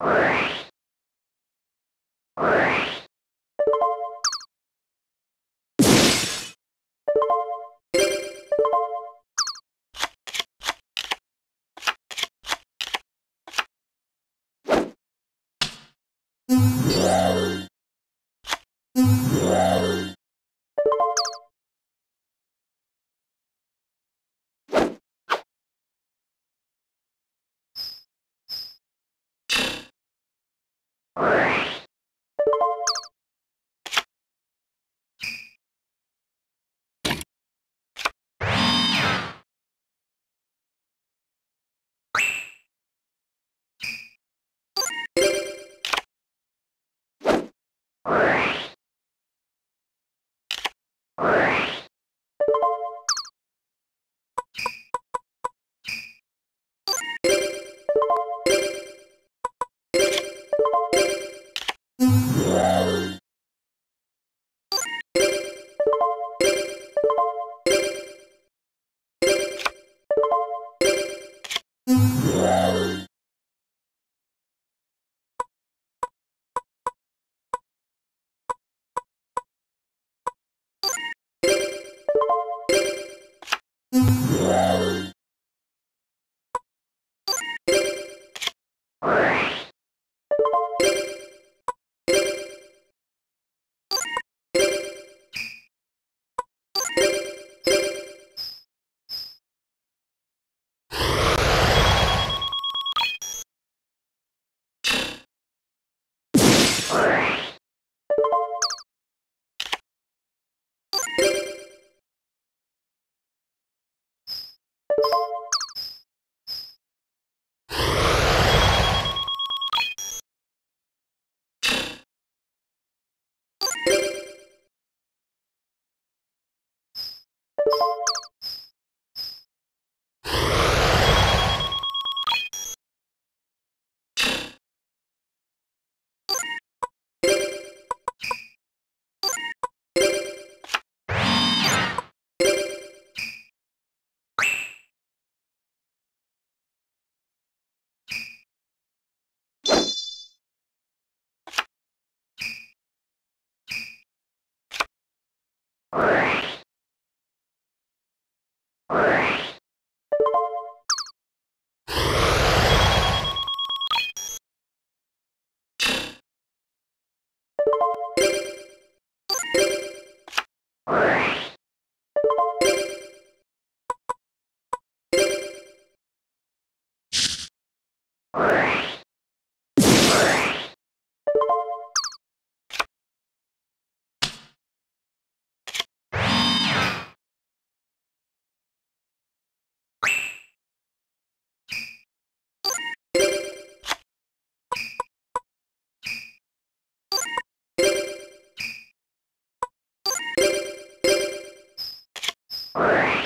Yeah. Alright. Wow. Right. You